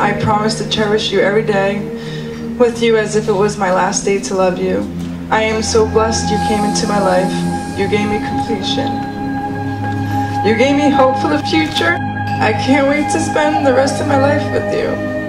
I promise to cherish you every day, with you as if it was my last day to love you. I am so blessed you came into my life. You gave me completion. You gave me hope for the future. I can't wait to spend the rest of my life with you.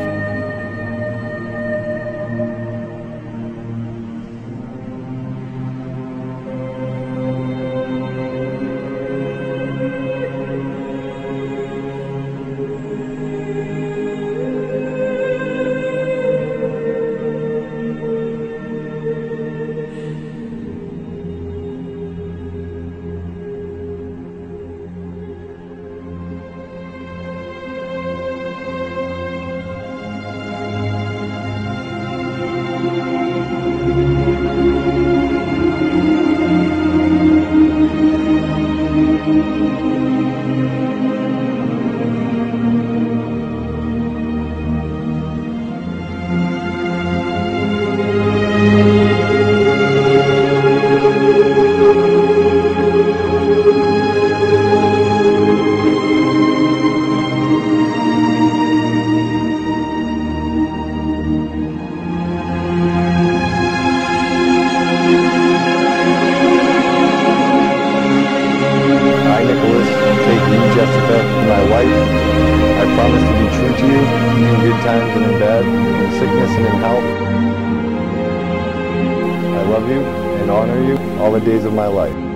I promise to be true to you in good times and in bad, in sickness and in health. I love you and honor you all the days of my life.